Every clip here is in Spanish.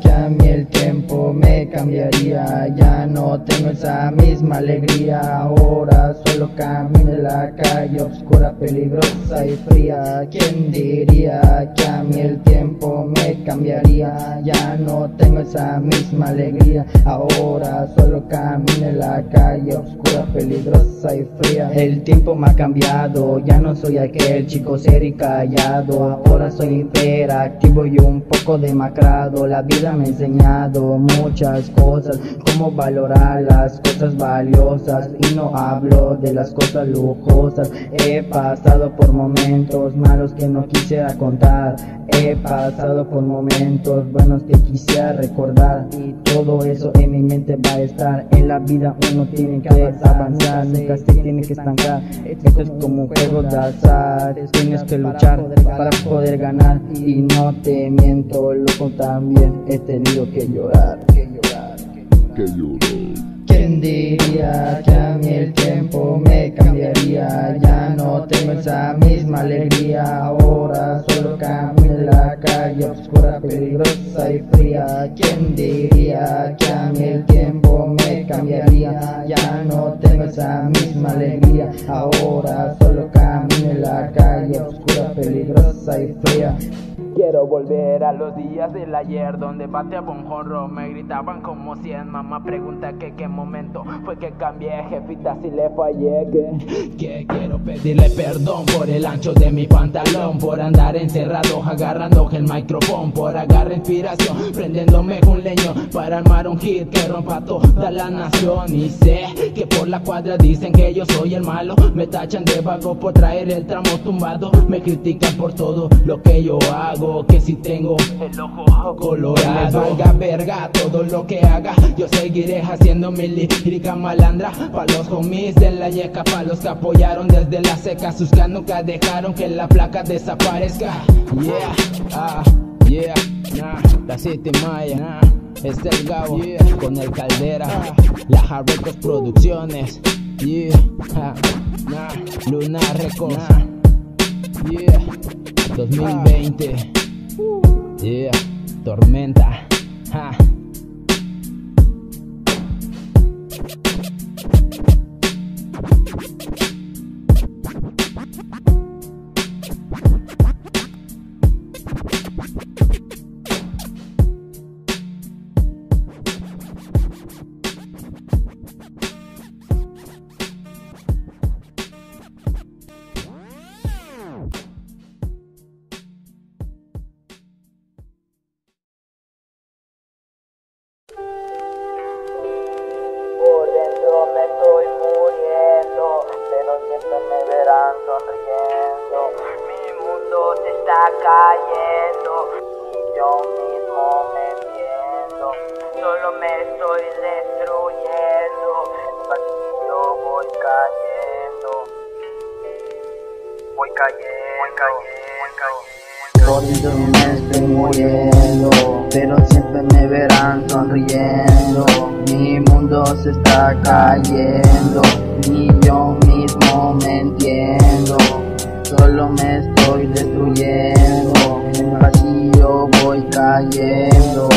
que a mí el tiempo me cambiaría? Ya no tengo esa misma alegría. Ahora solo camino en la calle oscura, peligrosa y fría. ¿Quién diría que a mí el tiempo me cambiaría? Ya no tengo esa misma alegría. Ahora solo camino en la calle oscura, peligrosa y fría. El tiempo me ha cambiado, ya no soy aquel chico serio y callado. Ahora soy hiperactivo y un poco demacrado. La vida me ha enseñado muchas cosas, cómo valorar las cosas valiosas. Y no hablo de las cosas lujosas. He pasado por momentos malos que no quisiera contar. He pasado por momentos buenos que quisiera recordar. Y todo eso en mi mente va a estar. En la vida uno tiene que avanzar, nunca se tiene que estancar. Esto es como un juego de azar. Tienes que luchar para poder ganar. Y no te miento, loco, también he tenido que llorar. Que llorar, que llorar. ¿Quién diría que a mí el tiempo me cambiaría? Ya no tengo esa misma alegría. Ahora solo camino en la calle oscura, peligrosa y fría. ¿Quién diría que a mí el tiempo me cambiaría? Ya no tengo esa misma alegría. Ahora solo camino en la calle oscura, peligrosa y fría. Quiero volver a los días del ayer donde bateaba un jonro, me gritaban como cien. Mamá pregunta que qué momento fue que cambié, jefita si le fallé. Que, que quiero pedirle perdón por el ancho de mi pantalón, por andar encerrado agarrando el micrófono, por agarrar inspiración, prendiéndome un leño para armar un hit que rompa toda la nación. Y sé que por la cuadra dicen que yo soy el malo, me tachan de vago por traer el tramo tumbado, me critican por todo lo que yo hago que si tengo el ojo colorado valga verga todo lo que haga Yo seguiré haciendo mi lírica malandra Pa' los homies de la yeca Pa' los que apoyaron desde la seca Sus que nunca dejaron que la placa desaparezca Yeah, ah, yeah, nah La City Maya, nah es el Gabo con el Caldera, la Hard Records Producciones, yeah, nah, Luna Records, yeah, 2020. Yeah, tormenta. Mi mundo se está cayendo, ni yo mismo me entiendo. Solo me estoy destruyendo, en vacío voy cayendo.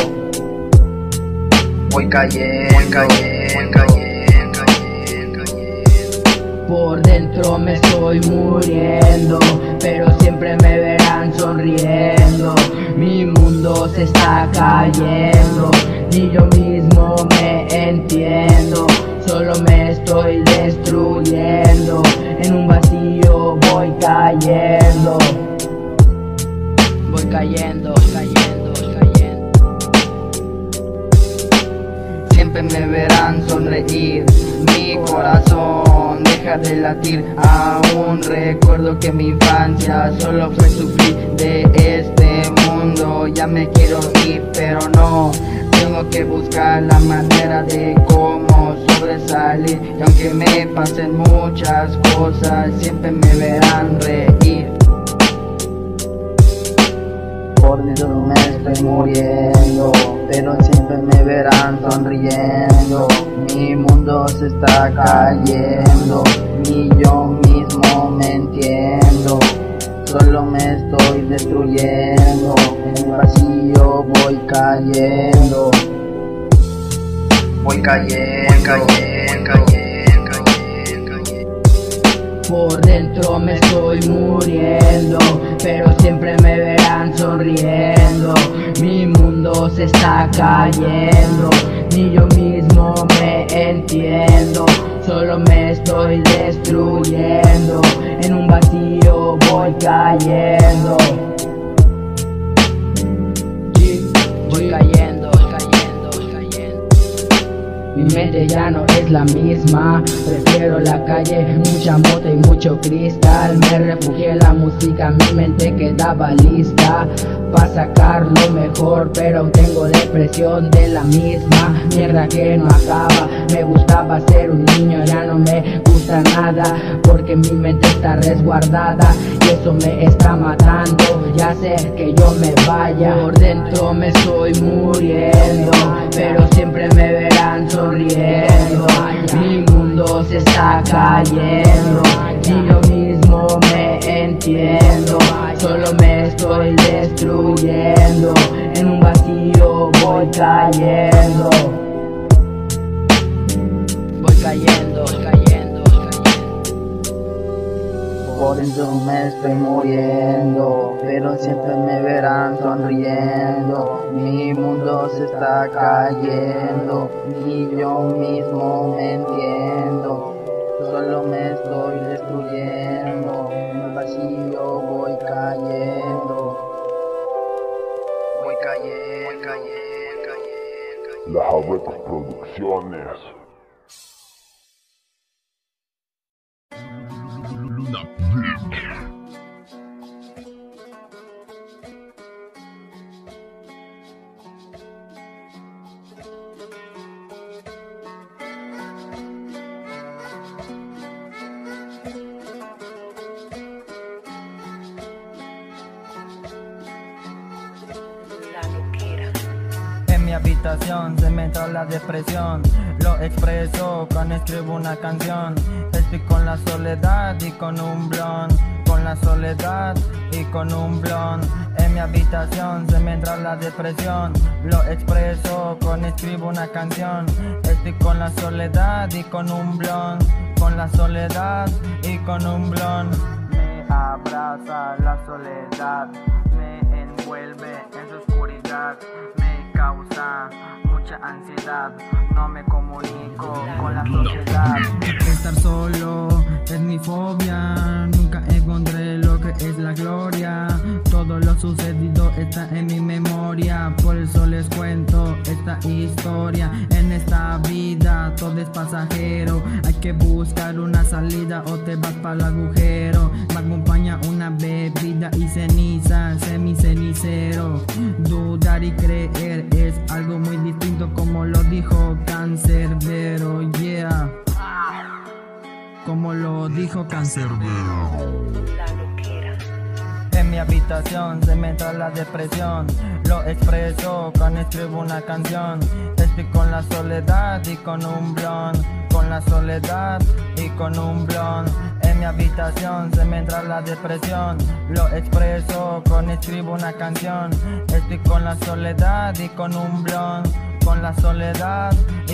Voy cayendo, voy cayendo, cayendo, cayendo, cayendo. Por dentro me estoy muriendo, pero siempre me verán sonriendo. Mi mundo se está cayendo, ni yo mismo me entiendo. Solo me estoy destruyendo, en un vacío voy cayendo. Voy cayendo, cayendo, cayendo. Siempre me verán sonreír, mi corazón deja de latir. Aún recuerdo que mi infancia solo fue sufrir de este mundo. Ya me quiero ir, pero no. Tengo que buscar la manera de cómo sobresalir. Y aunque me pasen muchas cosas, siempre me verán reír. Por dentro me estoy muriendo, pero siempre me verán sonriendo. Mi mundo se está cayendo, ni yo mismo me entiendo. Solo me estoy destruyendo, en un vacío voy cayendo. Voy cayendo, cayendo, cayendo, cayendo. Por dentro me estoy muriendo, pero siempre me verán sonriendo. Mi mundo se está cayendo, ni yo mismo me entiendo. Solo me estoy destruyendo, en un vacío voy cayendo. Voy cayendo, cayendo, cayendo. Mi mente ya no es la misma, prefiero la calle, mucha moto y mucho cristal. Me refugié en la música, mi mente quedaba lista para sacar lo mejor, pero tengo depresión de la misma. Mierda que no acaba, me gustaba ser un niño, ya no me gusta nada, porque mi mente está resguardada y eso me está matando. Ya sé que yo me vaya, por dentro me estoy muriendo, pero siempre me verán sonriendo. Mi mundo se está cayendo, y yo mismo me entiendo. Solo me estoy destruyendo, en un vacío voy cayendo. Voy cayendo, cayendo, cayendo. Por dentro me estoy muriendo, pero siempre me verán sonriendo. Mi mundo se está cayendo, ni yo mismo me entiendo. Solo me estoy Las Abetas Producciones. Lo expreso cuando escribo una canción. Estoy con la soledad y con un blon. Con la soledad y con un blon. En mi habitación se me entra la depresión. Lo expreso cuando escribo una canción. Estoy con la soledad y con un blon. Con la soledad y con un blon. Me abraza la soledad. Me envuelve en su oscuridad. Me causa mucha ansiedad. No me comunico con la sociedad. Estar solo es mi fobia. Nunca encontré lo que es la gloria. Todo lo sucedido está en mi memoria. Por eso les cuento esta historia. En esta vida todo es pasajero. Hay que buscar una salida o te vas para el agujero. Me acompaña una bebida y ceniza, semicenicero. Dudar y creer es algo muy distinto como lo dijo Cancerbero, yeah. Como lo dijo Cancerbero. En mi habitación se me entra la depresión. Lo expreso cuando escribo una canción. Estoy con la soledad y con un blon. Con la soledad y con un blon. En mi habitación se me entra la depresión. Lo expreso cuando escribo una canción. Estoy con la soledad y con un blon. Con la soledad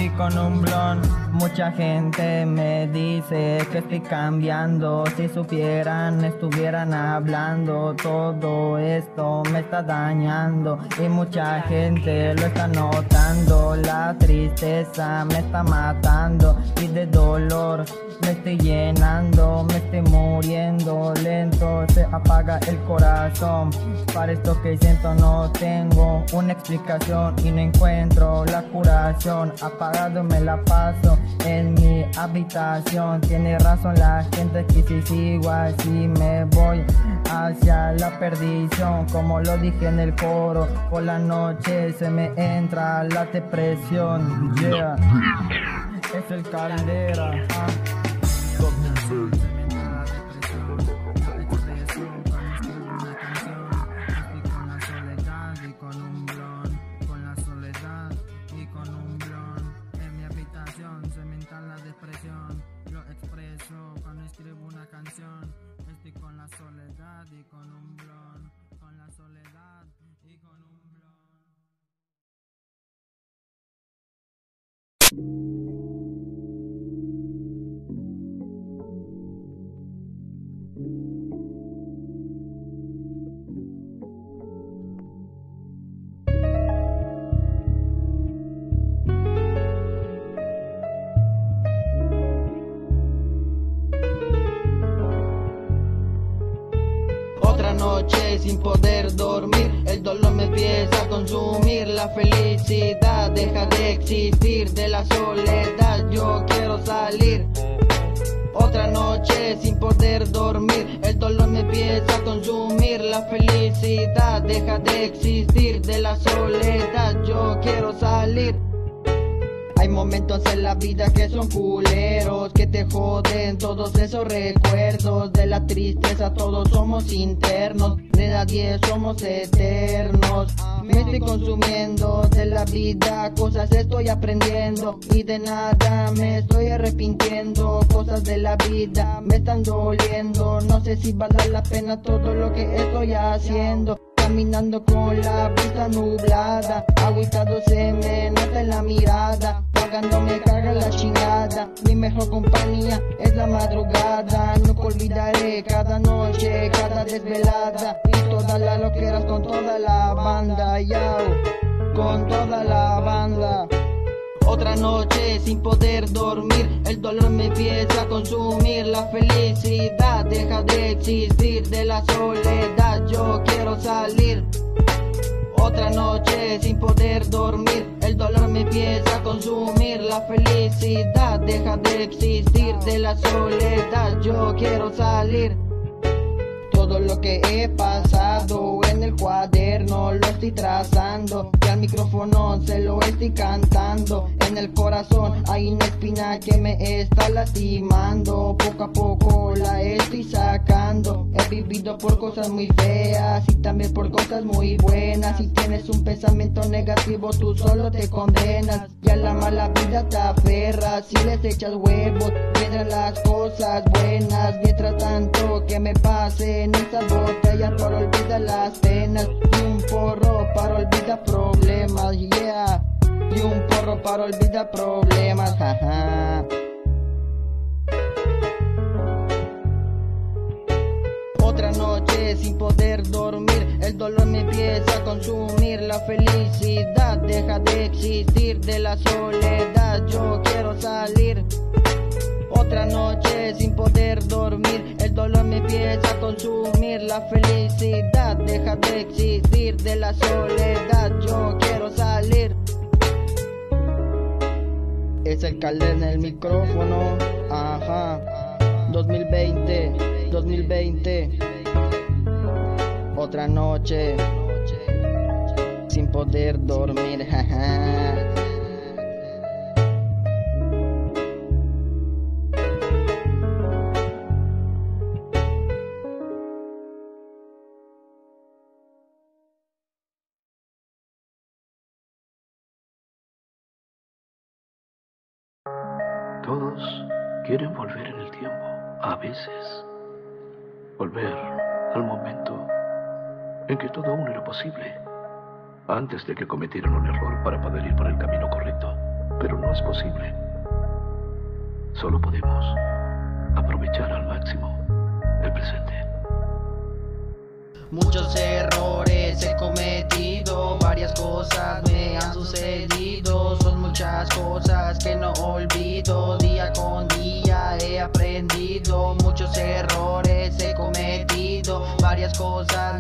con un blon. Mucha gente me dice que estoy cambiando. Si supieran, estuvieran hablando. Todo esto me está dañando. Y mucha gente lo está notando. La tristeza me está matando. Y de dolor me estoy llenando. Me estoy muriendo lento. Se apaga el corazón. Para esto que siento no tengo una explicación y no encuentro la curación. Apagado me la paso en mi habitación. Tiene razón la gente que si sigo así me voy hacia la perdición. Como lo dije en el coro, por la noche se me entra la depresión. Yeah. Es el caldera. ah. Expreso cuando escribo una canción Estoy con la soledad y con un blon deja de existir, de la soledad yo quiero salir. Otra noche sin poder dormir, el dolor me empieza a consumir, la felicidad deja de existir, de la soledad yo quiero salir. Hay momentos en la vida que son culeros, que te joden todos esos recuerdos de la tristeza, todos somos internos, de nadie somos eternos. Me estoy consumiendo de la vida, cosas estoy aprendiendo y de nada me estoy arrepintiendo. Cosas de la vida me están doliendo, no sé si vale la pena todo lo que estoy haciendo. Caminando con la vista nublada, aguitado se me nota en la mirada, pagando me carga la chingada. Mi mejor compañía es la madrugada, olvidaré cada noche, cada desvelada. Y todas las loqueras con toda la banda, yao, con toda la banda. Otra noche sin poder dormir, el dolor me empieza a consumir, la felicidad deja de existir, de la soledad yo quiero salir. Otra noche sin poder dormir, el dolor me empieza a consumir, la felicidad deja de existir, de la soledad yo quiero salir. Todo lo que he pasado en el cuaderno lo estoy trazando y al micrófono se lo estoy cantando. En el corazón hay una espina que me está lastimando. Poco a poco la estoy sacando. He vivido por cosas muy feas y también por cosas muy buenas. Si tienes un pensamiento negativo tú solo te condenas. Y a la mala vida te aferras. Si les echas huevos vendrán las cosas buenas. Mientras tanto que me pasen estas botellas para olvidar las penas. Y un porro para olvidar problemas. Yeah. Y un porro para olvidar problemas. Jaja. Otra noche sin poder dormir, el dolor me empieza a consumir, la felicidad deja de existir, de la soledad yo quiero salir. Otra noche sin poder dormir, el dolor me empieza a consumir, la felicidad deja de existir, de la soledad yo quiero salir. Es el calder en el micrófono, ajá. 2020, 2020. Otra noche sin poder dormir, jaja. Que todo aún era posible, antes de que cometieran un error para poder ir por el camino correcto. Pero no es posible. Solo podemos aprovechar al máximo el presente. Muchos errores he cometido, varias cosas me han sucedido, son muchas cosas que no olvido, día con día he aprendido, muchos errores he cometido, varias cosas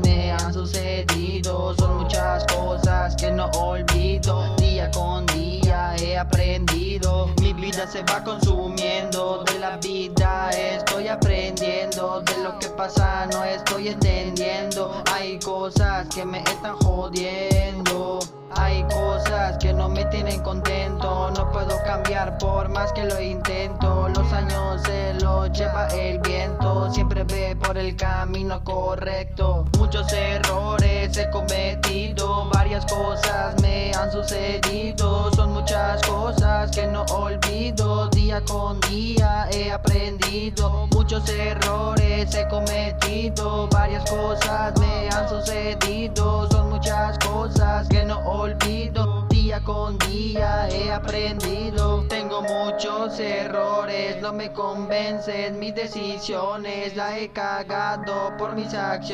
se va consumiendo, de la vida estoy aprendiendo, de lo que pasa no estoy entendiendo. Hay cosas que me están jodiendo. Hay cosas que no me tienen contento. No puedo cambiar por más que lo intento. Los años se los lleva el viento. Siempre ve por el camino correcto. Muchos errores he cometido. Varias cosas me han sucedido. Son muchas cosas que no olvido. Día con día he aprendido. Muchos errores he cometido. Varias cosas me han sucedido. Son muchas cosas que no olvido. Día con día he aprendido. Tengo muchos errores, no me convencen mis decisiones. La he cagado por mis acciones.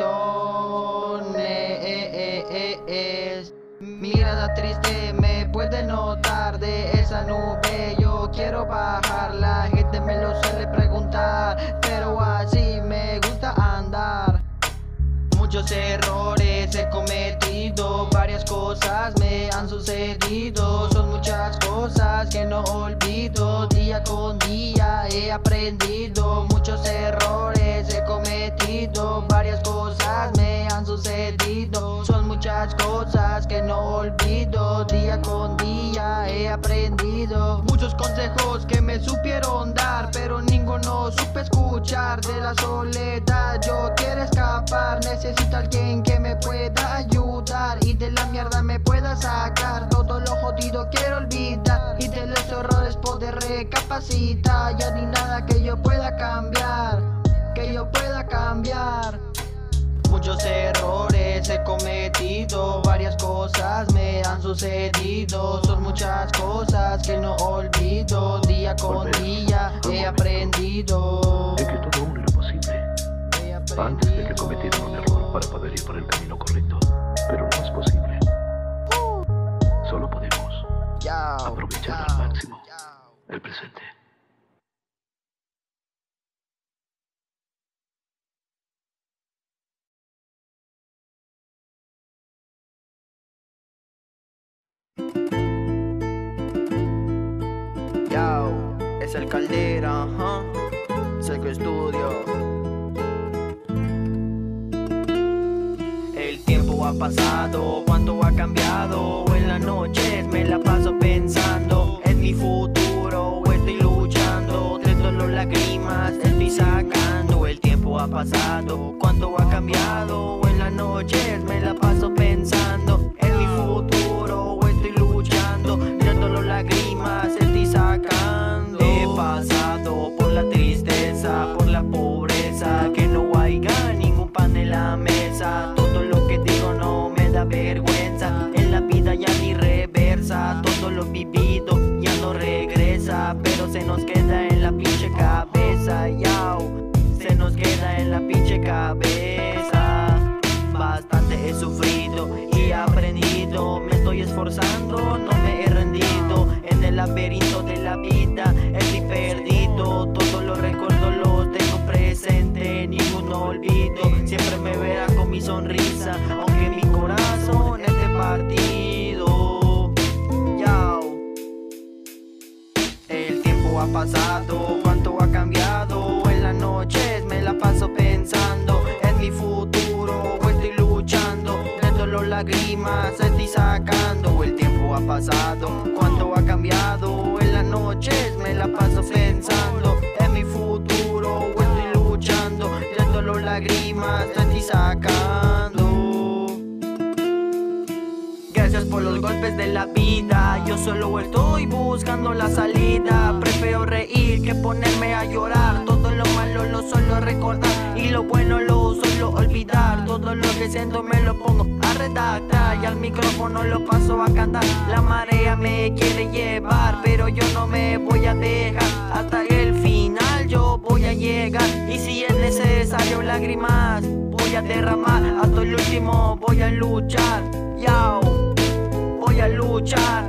Mirada triste me puede notar de esa nube. Yo quiero bajar, la gente me lo suele preguntar, pero así me gusta andar. Muchos cosas me han sucedido, son muchas cosas que no olvido. Día con día he aprendido, muchos errores he cometido, varias cosas me han sucedido, son muchas cosas que no olvido. Día con día he aprendido, muchos consejos que me supieron dar, pero ninguno supe escuchar de la soledad. Yo quiero escapar, necesito alguien que me pueda ayudar y de la mierda me pueda sacar. Todo lo jodido quiero olvidar y de los errores poder recapacitar. Ya ni nada que yo pueda cambiar, que yo pueda cambiar. Muchos errores he cometido, varias cosas me han sucedido, son muchas cosas que no olvido, día con día he aprendido. En que todo aún era posible. Antes de que cometieran un error para poder ir por el camino correcto. Pero no es posible. Solo podemos aprovechar al máximo el presente. Yao, es el caldera, ajá. Seco Estudio. El tiempo ha pasado, cuánto ha cambiado. En las noches me la paso pensando en mi futuro. Estoy luchando, de dolor lágrimas estoy sacando. El tiempo ha pasado, cuánto ha cambiado. En las noches me la paso pensando en mi futuro. Estoy luchando, de dolor lágrimas estoy sacando. He pasado por la tristeza, por la pobreza, que no haya ningún pan en la mesa. Me da vergüenza. En la vida ya ni reversa, todo lo vivido ya no regresa, pero se nos queda en la pinche cabeza. Yao, se nos queda en la pinche cabeza. Bastante he sufrido y aprendido, me estoy esforzando, no me he rendido. En el laberinto de la vida estoy perdido, todos los recuerdos los tengo presente, ninguno sacando. Gracias por los golpes de la vida. Yo solo estoy buscando la salida. Prefiero reír que ponerme a llorar. Todo lo malo lo suelo recordar. Y lo bueno lo suelo olvidar. Todo lo que siento me lo pongo a redactar. Y al micrófono lo paso a cantar. La marea me quiere llevar. Pero yo no me voy a dejar. Hasta el final yo voy a llegar. Y si es necesario lágrimas, voy a derramar. Hasta el último voy a luchar. Yao voy a luchar.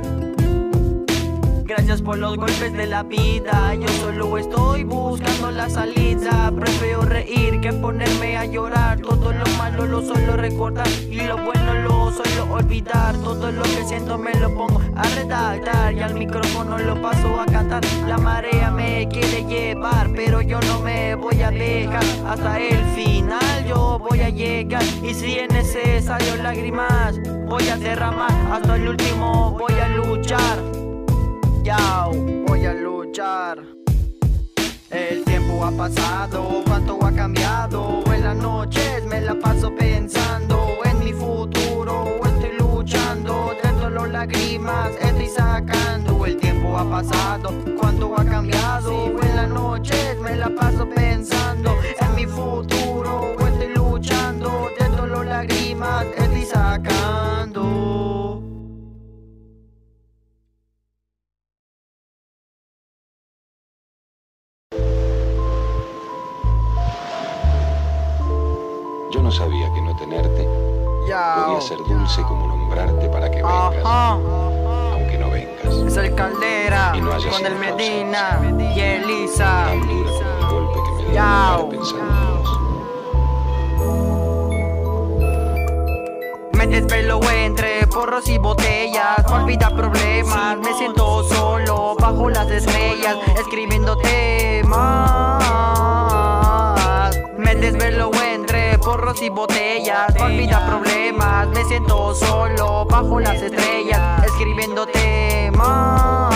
Gracias por los golpes de la vida. Yo solo estoy buscando la salida. Prefiero reír que ponerme a llorar. Todo lo malo lo suelo recordar. Y lo bueno lo suelo olvidar. Todo lo que siento me lo pongo a redactar. Y al micrófono lo paso a cantar. La marea me quiere llevar. Pero yo no me voy a dejar. Hasta el final yo voy a llegar. Y si es necesario lágrimas, voy a derramar. Hasta el último voy a luchar. Yao, voy a luchar. El tiempo ha pasado, cuánto ha cambiado. En las noches me la paso pensando en mi futuro. Estoy luchando, de dolor lágrimas estoy sacando. El tiempo ha pasado, cuánto ha cambiado. En las noches me la paso pensando en mi futuro. Estoy luchando, de dolor lágrimas estoy sacando. Yo no sabía que no tenerte podía ser dulce como nombrarte para que vengas, Ajá, aunque no vengas. es el Caldera Y no con el Medina y Elisa. Tan dura como el golpe que me dio estar pensando en vos. Me desvelo entre porros y botellas, olvida problemas, me siento solo bajo las estrellas, escribiendo porros y botellas, olvida problemas, me siento solo bajo las estrellas, escribiendo temas.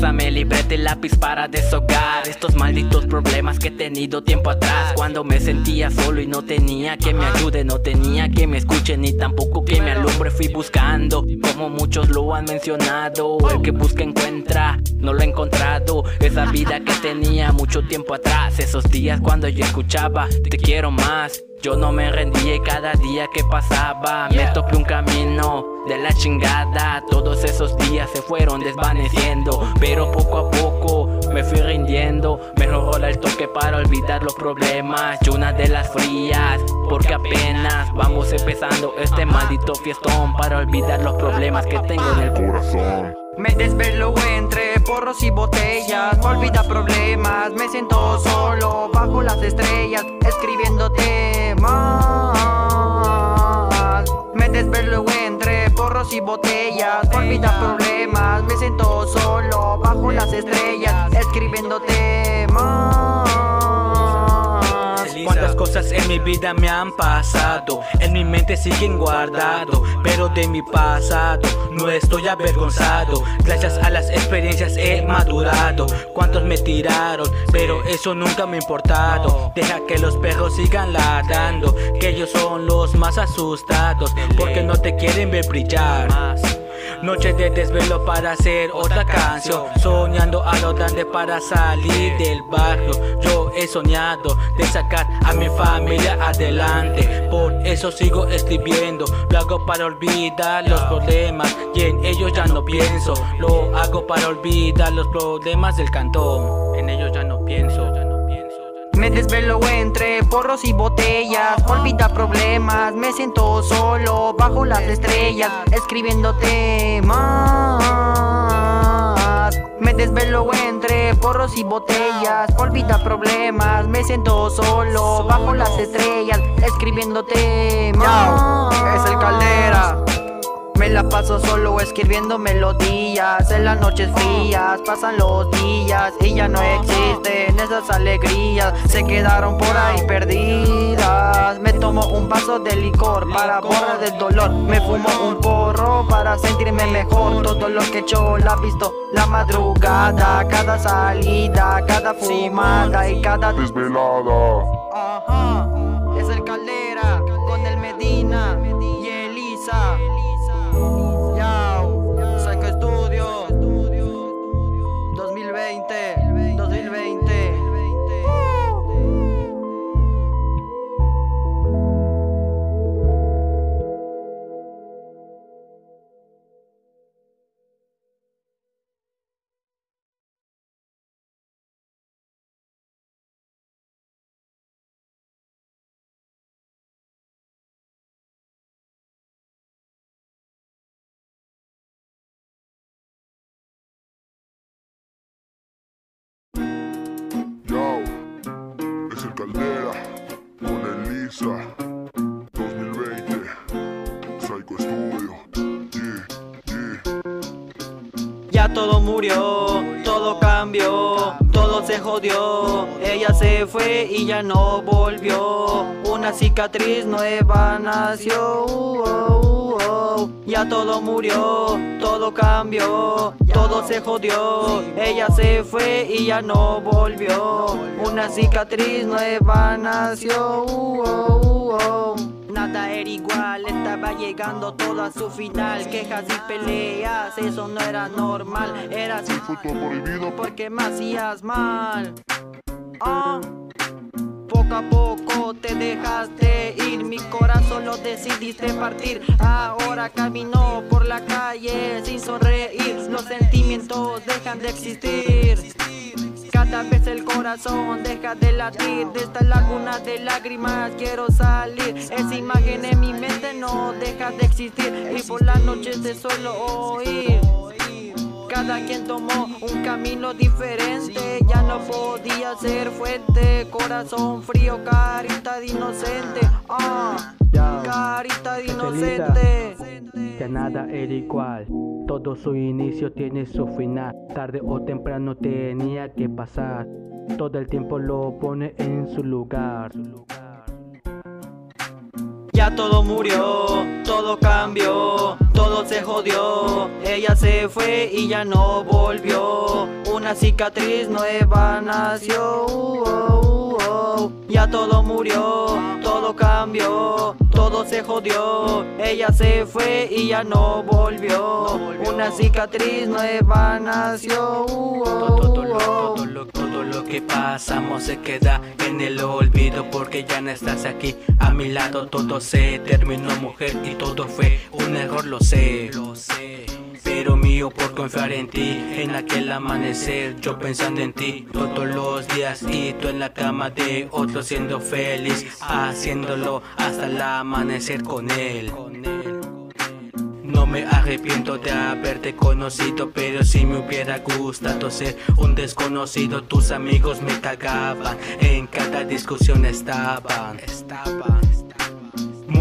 Pásame libreta y lápiz para deshogar estos malditos problemas que he tenido tiempo atrás. Cuando me sentía solo y no tenía que me ayude, no tenía que me escuche ni tampoco que me alumbre Fui buscando, como muchos lo han mencionado. El que busca encuentra, no lo he encontrado. Esa vida que tenía mucho tiempo atrás Esos días cuando yo escuchaba, te quiero más yo no me rendí y cada día que pasaba me topé un camino de la chingada. Todos esos días se fueron desvaneciendo, pero poco a poco me fui rindiendo. Mejoró el toque para olvidar los problemas y una de las frías, porque apenas vamos empezando este maldito fiestón para olvidar los problemas que tengo en el corazón. Me desvelo entre porros y botellas, olvida problemas, me siento solo bajo las estrellas, escribiendo temas. Me desvelo entre porros y botellas, olvida problemas, me siento solo mi vida me han pasado, en mi mente siguen guardado, pero de mi pasado no estoy avergonzado. Gracias a las experiencias he madurado. Cuántos me tiraron, pero eso nunca me ha importado. Deja que los perros sigan ladrando, que ellos son los más asustados, porque no te quieren ver brillar. Noche de desvelo para hacer otra canción. Soñando a lo grande para salir del barrio. Yo he soñado de sacar a mi familia adelante. Por eso sigo escribiendo. Lo hago para olvidar los problemas. Y en ellos ya no pienso. Lo hago para olvidar los problemas del cantón. En ellos ya no pienso me desvelo entre porros y botellas, olvida problemas, me siento solo bajo las estrellas, escribiendo temas. Me desvelo entre porros y botellas, olvida problemas, me siento solo bajo las estrellas, escribiendo temas. es el caldera. Me la paso solo escribiendo melodías En las noches frías pasan los días Y ya no existen esas alegrías Se quedaron por ahí perdidas. Me tomo un vaso de licor para borrar el dolor. Me fumo un porro para sentirme mejor. Todo lo que yo la visto la madrugada. Cada salida, cada fumada y cada desvelada Elisa 2020 Psycho Studio Yeah, yeah Ya todo murió, todo cambió, todo se jodió. Ella se fue y ya no volvió. Una cicatriz nueva nació. uh, oh, oh. Ya todo murió, todo cambió, todo se jodió. Ella se fue y ya no volvió. Una cicatriz nueva nació. uh, oh, oh. Nada era igual, estaba llegando todo a su final. Quejas y peleas, eso no era normal. Era así Fue todo prohibido porque me hacías mal. Ah, poco a poco te dejaste ir, mi corazón lo decidiste partir. Ahora camino por la calle sin sonreír, los sentimientos dejan de existir. Cada vez el corazón deja de latir. De esta laguna de lágrimas quiero salir. Esa imagen en mi mente no deja de existir. Y por las noches te suelo oír cada quien tomó un camino diferente, ya no podía ser fuerte, corazón frío, carita de inocente. Ah, carita de inocente. Que nada era igual. Todo su inicio tiene su final. Tarde o temprano tenía que pasar. Todo el tiempo lo pone en su lugar. Ya todo murió, todo cambió, todo se jodió. Ella se fue y ya no volvió. Una cicatriz nueva nació. Uh, uh, uh, ya todo murió, todo cambió, todo se jodió. Ella se fue y ya no volvió. Una cicatriz nueva nació. Todo, lo, todo lo que pasamos se queda en el olvido porque ya no estás aquí a mi lado. Todo se terminó, mujer, y todo fue un error, lo sé. Lo sé. Pero mío por confiar en ti, en aquel amanecer, yo pensando en ti todos los días y tú en la cama de otro siendo feliz, haciéndolo hasta el amanecer con él. No me arrepiento de haberte conocido, pero si me hubiera gustado ser un desconocido, tus amigos me cagaban, en cada discusión estaban. estaban.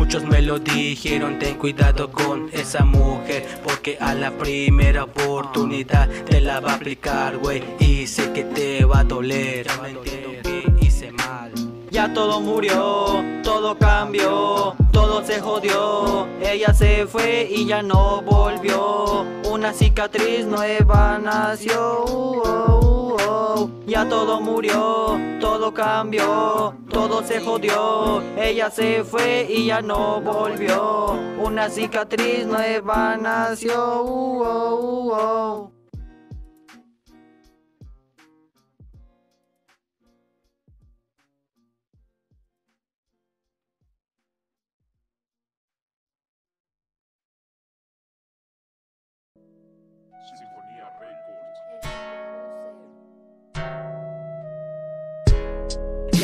Muchos me lo dijeron, ten cuidado con esa mujer Porque a la primera oportunidad te la va a aplicar, güey Y sé que te va a doler. Ya entiendo que hice mal Ya todo murió, todo cambió, todo se jodió Ella se fue y ya no volvió Una cicatriz nueva nació uh, uh, uh, Ya todo murió, todo cambió, todo se jodió. Ella se fue y ya no volvió. Una cicatriz nueva nació. Uh, uh,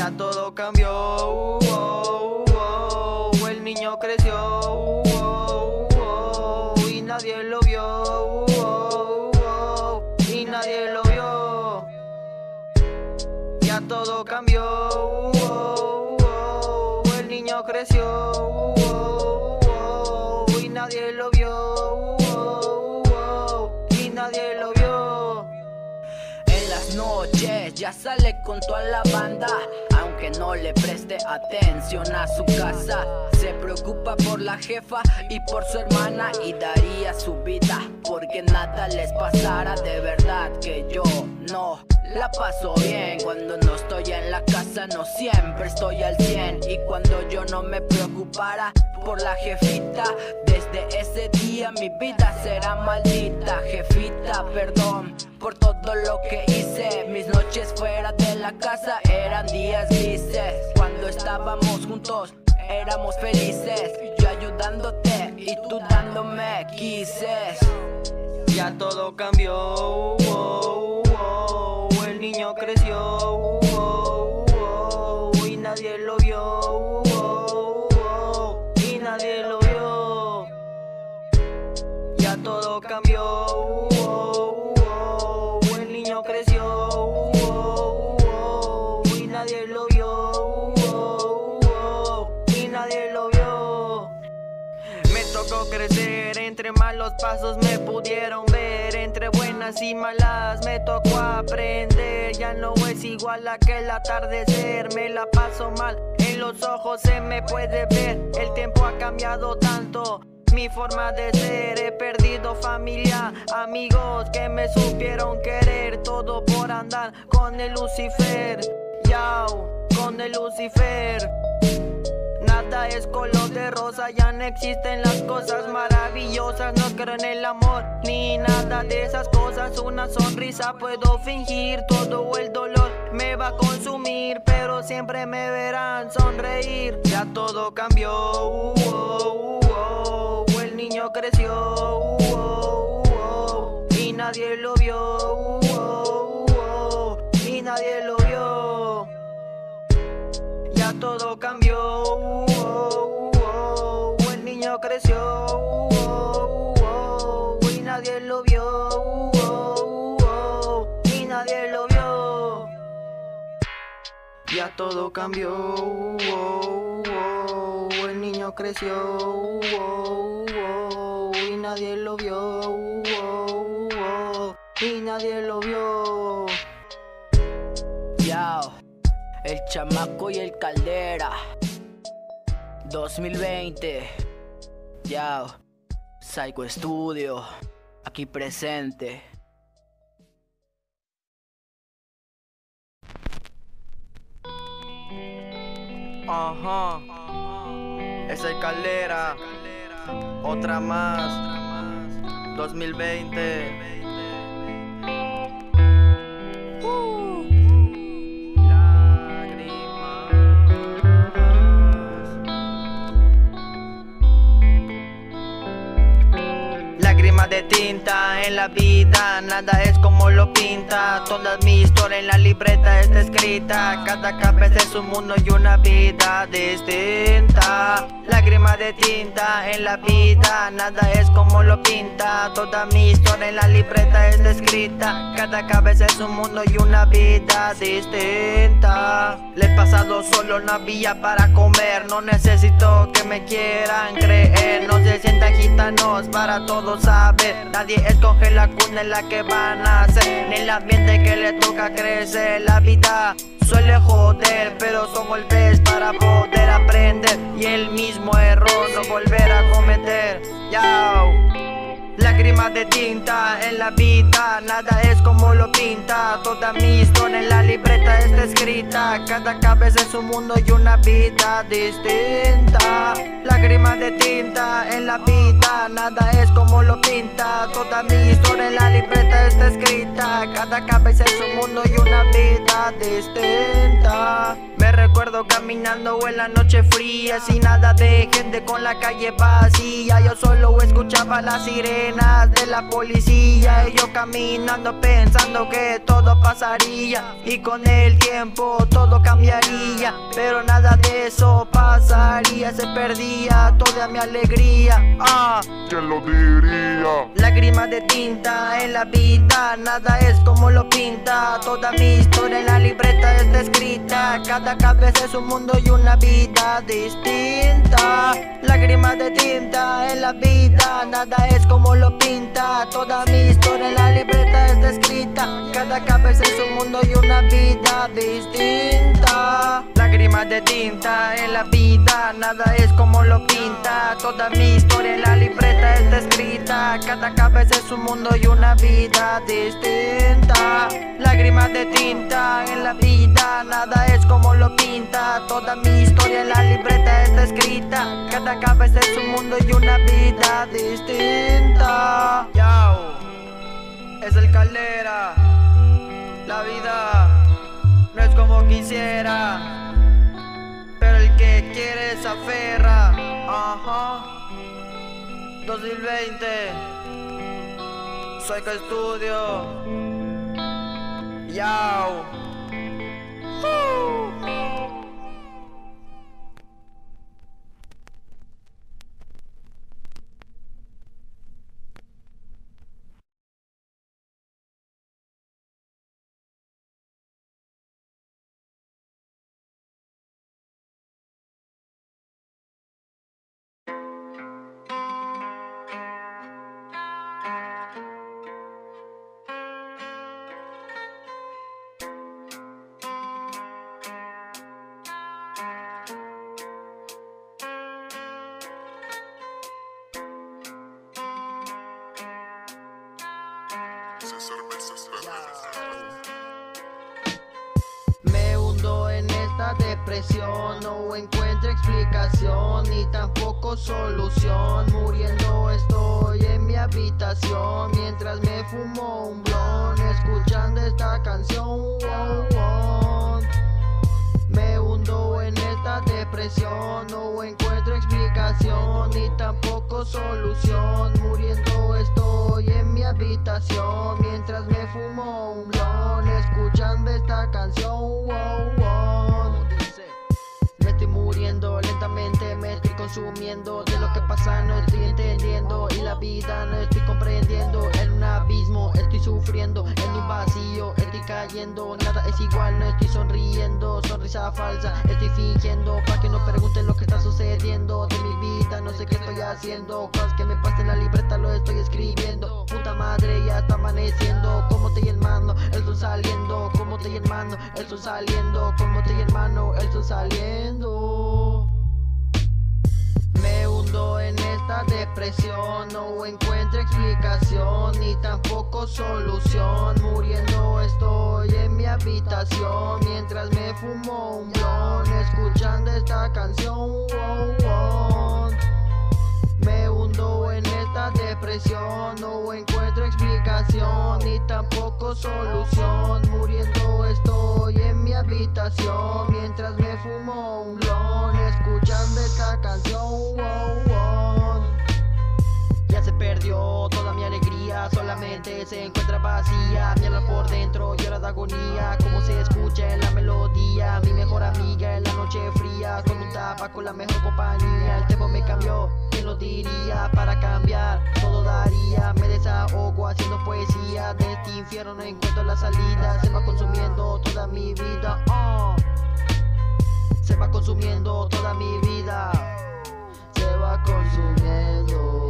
Ya todo cambió. uh, oh, oh, oh, El niño creció. uh, Y nadie lo vio. uh, Y nadie lo vio. Ya todo cambió. El niño creció. Y nadie lo vio. Y nadie lo vio. En las noches ya sale con toda la banda, aunque no le preste atención a su casa. Se preocupa por la jefa y por su hermana y daría su vida porque nada les pasara. De verdad que yo no la paso bien cuando no estoy en la casa, no siempre estoy al 100 y cuando yo no me preocupara por la jefita, desde ese día mi vida será maldita. Jefita, perdón por todo lo que hice. Mis noches fuera de la casa eran días grises. Cuando estábamos juntos éramos felices. Yo ayudándote y tú dándome quises. Ya todo cambió, oh, oh, oh, el niño creció, y nadie lo vio, y nadie lo vio. Ya todo cambió, entre malos pasos me pudieron ver, entre buenas y malas me tocó aprender, ya no es igual a que el atardecer, me la paso mal, en los ojos se me puede ver, el tiempo ha cambiado tanto. Mi forma de ser, he perdido familia, amigos que me supieron querer, todo por andar con el Lucifer, yao, con el Lucifer. Es color de rosa, ya no existen las cosas maravillosas. No creo en el amor ni nada de esas cosas. Una sonrisa puedo fingir, todo el dolor me va a consumir, pero siempre me verán sonreír. Ya todo cambió, oh, uh, oh, el niño creció, y nadie lo vio, todo cambió. el niño creció y nadie lo vio. y nadie lo vio. Ya todo cambió. el niño creció y nadie lo vio y nadie lo vio. Yao, el chamaco y el caldera. 2020. Yao, Psycho Studio, aquí presente. Ajá. Es el caldera. Otra más. 2020. De tinta en la vida, nada es como lo pinta. Toda mi historia en la libreta está escrita. Cada cabeza es un mundo y una vida distinta. Lágrima de tinta en la vida, nada es como lo pinta. Toda mi historia en la libreta está escrita. Cada cabeza es un mundo y una vida distinta. Le he pasado solo una vía para comer. No necesito que me quieran creer. No se sientan gitanos para todos saber. Nadie escoge la cuna en la que van a nacer Ni el ambiente que le toca crecer La vida suele joder Pero son golpes para poder aprender Y el mismo error no volver a cometer Yao Lágrimas de tinta en la vida, nada es como lo pinta. Toda mi historia en la libreta está escrita. Cada cabeza es un mundo y una vida distinta. Lágrimas de tinta en la vida, nada es lo. Toda mi historia en la libreta está escrita. Cada cabeza es un mundo y una vida distinta. Me recuerdo caminando en la noche fría, sin nada de gente con la calle vacía. Yo solo escuchaba la sirena de la policía y yo caminando pensando que todo pasaría y con el tiempo todo cambiaría pero nada de eso pasaría se perdía toda mi alegría ah ¿Quién lo diría? Lágrimas de tinta en la vida nada es como lo pinta. Toda mi historia en la libreta está escrita. Cada cabeza es un mundo y una vida distinta. Lágrimas de tinta en la vida nada es como lo pinta. Toda mi historia en la libreta está escrita. Cada cabeza es un mundo y una vida distinta. Lágrimas de tinta en la vida Nada es como lo pinta. Toda mi historia en la libreta está escrita. Cada cabeza es un mundo y una vida distinta Lágrimas de tinta en la vida Nada es como lo pinta Toda mi historia en la libreta está escrita Cada cabeza es un mundo y una vida distinta es el caldera. La vida no es como quisiera, pero el que quiere se aferra. Ajá. 2020. Soy que estudio. Yao. No encuentro explicación ni tampoco solución. Muriendo estoy en mi habitación mientras me fumo un blon, escuchando esta canción. Me estoy muriendo lentamente, me estoy consumiendo de lo que pasa, no estoy entendiendo y la vida no estoy comprendiendo. Estoy sufriendo, en un vacío estoy cayendo, nada es igual, no estoy sonriendo, sonrisa falsa, estoy fingiendo para que no pregunten lo que está sucediendo de mi vida haciendo Cosas que me pasen en la libreta lo estoy escribiendo Puta madre ya está amaneciendo Como te y hermano, el sol saliendo Como te y hermano, el sol saliendo Como te y hermano, el sol saliendo. Me hundo en esta depresión, no encuentro explicación ni tampoco solución. Muriendo estoy en mi habitación mientras me fumo un blon, escuchando esta canción. Me hundo en esta depresión, no encuentro explicación ni tampoco solución. Muriendo estoy en mi habitación mientras me fumo un blon, solamente se encuentra vacía. Mi alma por dentro llora de agonía, como se escucha en la melodía. Mi mejor amiga en la noche fría, con un tabaco la mejor compañía. El tiempo me cambió, ¿quién lo diría? Para cambiar, todo daría. Me desahogo haciendo poesía. De este infierno no encuentro la salida, se va consumiendo toda mi vida. oh. Se va consumiendo toda mi vida. Se va consumiendo.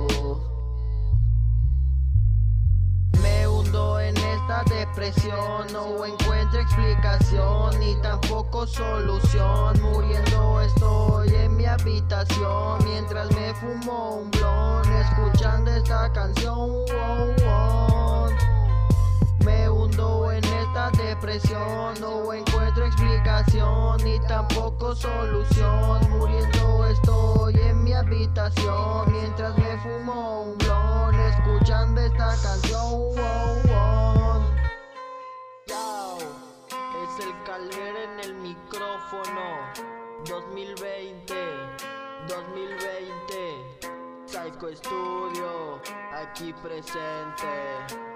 Me hundo en esta depresión, no encuentro explicación ni tampoco solución. Muriendo estoy en mi habitación mientras me fumo un blon, escuchando esta canción. Me hundo en depresión, no encuentro explicación ni tampoco solución. Muriendo estoy en mi habitación mientras me fumo un blon, escuchando esta canción. Yao, es el calera en el micrófono. 2020, 2020, Psycho Studio, aquí presente.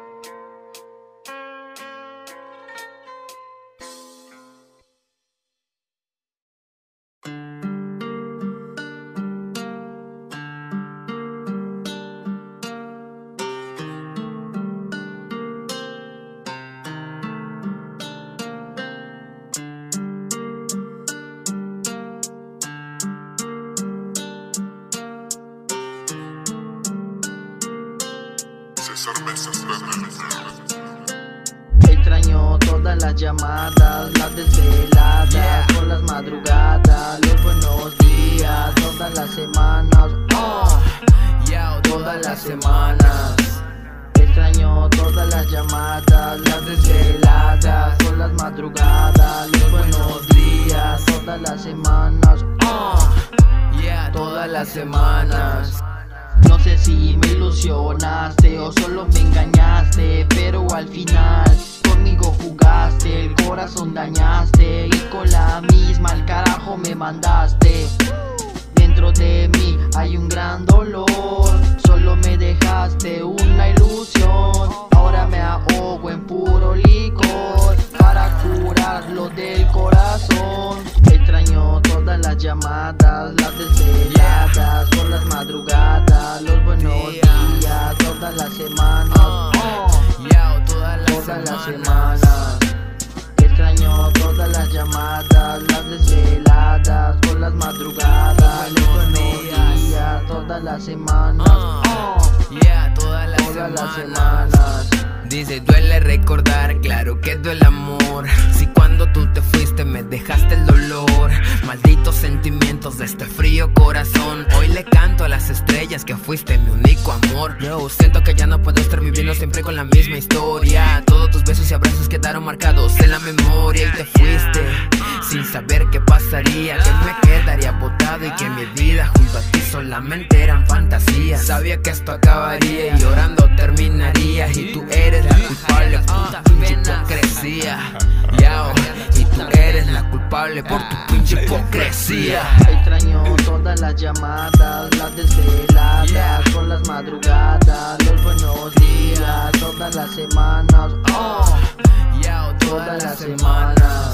todas las semanas.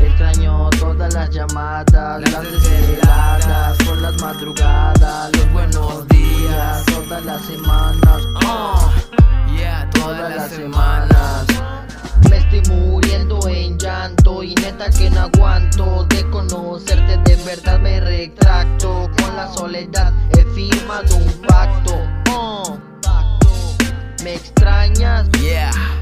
Extraño todas las llamadas, las desveladas, por las madrugadas, los buenos días, todas las semanas. Ah, yeah, todas las semanas. Me estoy muriendo en llanto y neta que no aguanto de conocerte, de verdad me retracto. Con la soledad he firmado un pacto. Ah. Me extrañas, yeah.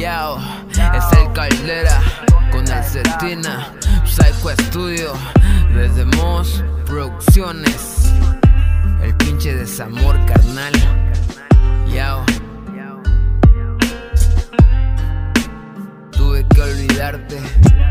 Yao, es el Caldera con el Psycho Studio, desde Moss Producciones, el pinche desamor carnal. Yao, tuve que olvidarte.